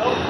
Nope.